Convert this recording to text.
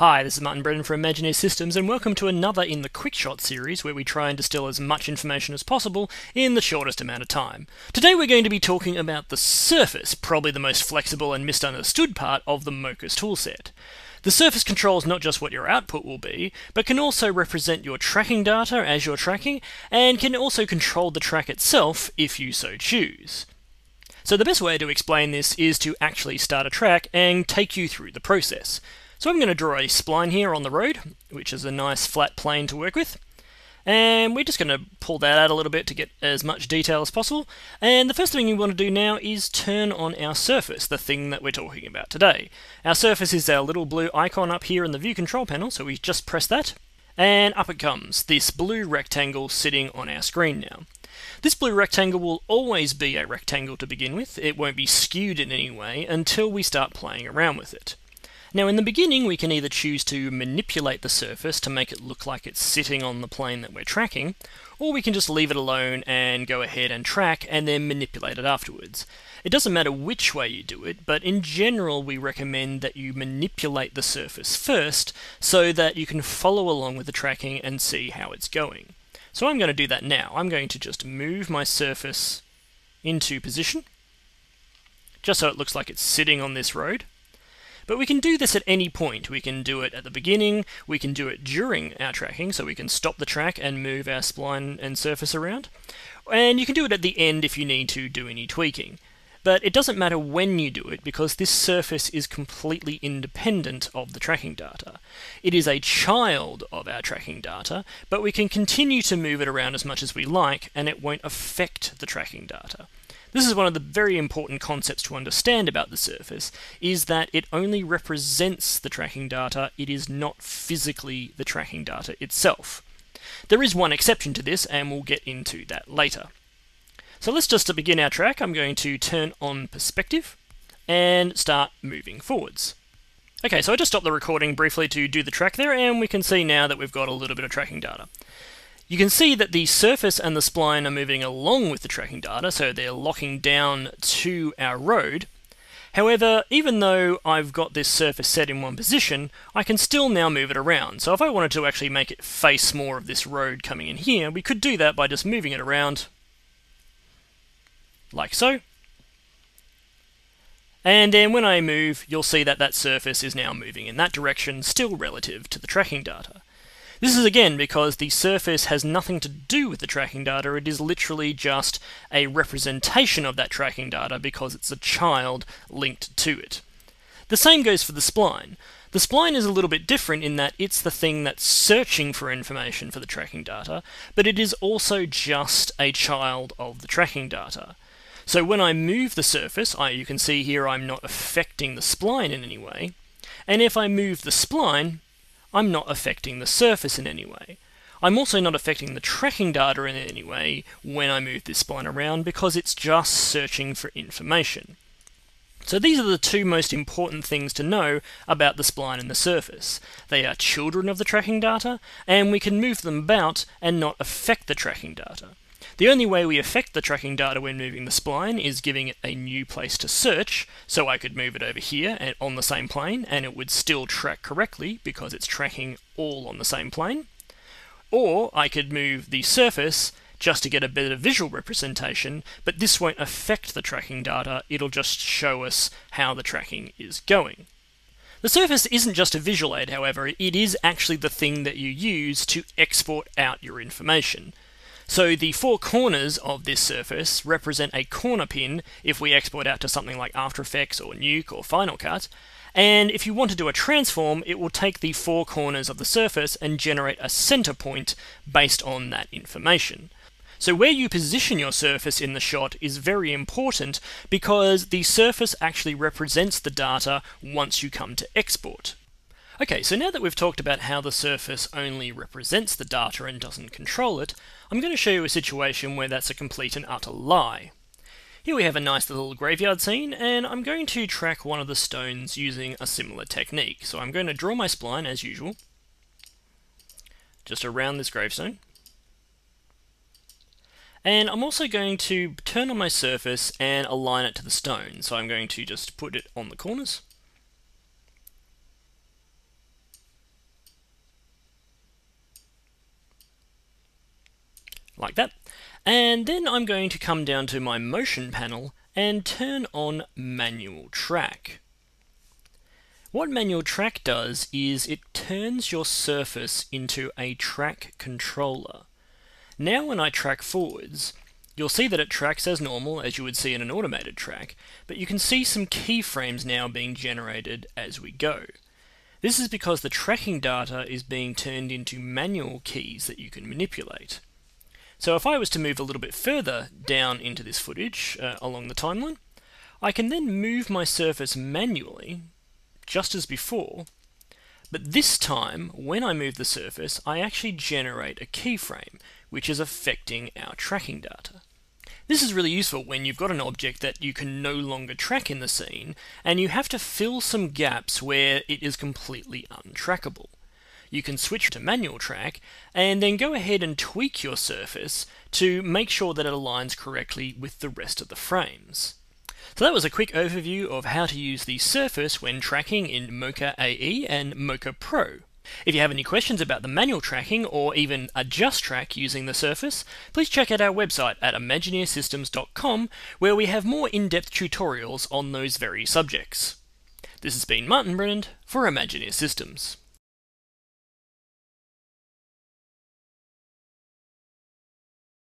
Hi, this is Martin Brennand from Imagineer Systems, and welcome to another in the Quickshot series where we try and distill as much information as possible in the shortest amount of time. Today we're going to be talking about the surface, probably the most flexible and misunderstood part of the Mocha's toolset. The surface controls not just what your output will be, but can also represent your tracking data as you're tracking, and can also control the track itself if you so choose. So the best way to explain this is to actually start a track and take you through the process. So I'm going to draw a spline here on the road, which is a nice flat plane to work with. And we're just going to pull that out a little bit to get as much detail as possible. And the first thing you want to do now is turn on our surface, the thing that we're talking about today. Our surface is our little blue icon up here in the view control panel, so we just press that. And up it comes, this blue rectangle sitting on our screen now. This blue rectangle will always be a rectangle to begin with, it won't be skewed in any way until we start playing around with it. Now in the beginning we can either choose to manipulate the surface to make it look like it's sitting on the plane that we're tracking, or we can just leave it alone and go ahead and track and then manipulate it afterwards. It doesn't matter which way you do it, but in general we recommend that you manipulate the surface first so that you can follow along with the tracking and see how it's going. So I'm going to do that now. I'm going to just move my surface into position, just so it looks like it's sitting on this road. But we can do this at any point. We can do it at the beginning, we can do it during our tracking, so we can stop the track and move our spline and surface around. And you can do it at the end if you need to do any tweaking. But it doesn't matter when you do it because this surface is completely independent of the tracking data. It is a child of our tracking data, but we can continue to move it around as much as we like and it won't affect the tracking data. This is one of the very important concepts to understand about the surface, is that it only represents the tracking data, it is not physically the tracking data itself. There is one exception to this, and we'll get into that later. So let's just to begin our track, I'm going to turn on perspective and start moving forwards. Okay, so I just stopped the recording briefly to do the track there, and we can see now that we've got a little bit of tracking data. You can see that the surface and the spline are moving along with the tracking data, so they're locking down to our road. However, even though I've got this surface set in one position, I can still now move it around. So if I wanted to actually make it face more of this road coming in here, we could do that by just moving it around like so. And then when I move, you'll see that that surface is now moving in that direction, still relative to the tracking data. This is again because the surface has nothing to do with the tracking data, it is literally just a representation of that tracking data because it's a child linked to it. The same goes for the spline. The spline is a little bit different in that it's the thing that's searching for information for the tracking data, but it is also just a child of the tracking data. So when I move the surface, I, you can see here I'm not affecting the spline in any way, and if I move the spline, I'm not affecting the surface in any way. I'm also not affecting the tracking data in any way when I move this spline around because it's just searching for information. So these are the two most important things to know about the spline and the surface. They are children of the tracking data, and we can move them about and not affect the tracking data. The only way we affect the tracking data when moving the spline is giving it a new place to search, so I could move it over here and on the same plane and it would still track correctly because it's tracking all on the same plane. Or I could move the surface just to get a better visual representation, but this won't affect the tracking data, it'll just show us how the tracking is going. The surface isn't just a visual aid, however, it is actually the thing that you use to export out your information. So the four corners of this surface represent a corner pin if we export out to something like After Effects or Nuke or Final Cut. And if you want to do a transform, it will take the four corners of the surface and generate a center point based on that information. So where you position your surface in the shot is very important because the surface actually represents the data once you come to export. Okay, so now that we've talked about how the surface only represents the data and doesn't control it, I'm going to show you a situation where that's a complete and utter lie. Here we have a nice little graveyard scene, and I'm going to track one of the stones using a similar technique. So I'm going to draw my spline as usual, just around this gravestone. And I'm also going to turn on my surface and align it to the stone. So I'm going to just put it on the corners. Like that. And then I'm going to come down to my motion panel and turn on manual track. What manual track does is it turns your surface into a track controller. Now when I track forwards, you'll see that it tracks as normal as you would see in an automated track, but you can see some keyframes now being generated as we go. This is because the tracking data is being turned into manual keys that you can manipulate. So if I was to move a little bit further down into this footage uh, along the timeline, I can then move my surface manually just as before, but this time, when I move the surface, I actually generate a keyframe, which is affecting our tracking data. This is really useful when you've got an object that you can no longer track in the scene, and you have to fill some gaps where it is completely untrackable. You can switch to manual track, and then go ahead and tweak your surface to make sure that it aligns correctly with the rest of the frames. So that was a quick overview of how to use the surface when tracking in Mocha AE and Mocha Pro. If you have any questions about the manual tracking or even adjust track using the surface, please check out our website at imagineersystems.com where we have more in-depth tutorials on those very subjects. This has been Martin Brennand for Imagineer Systems.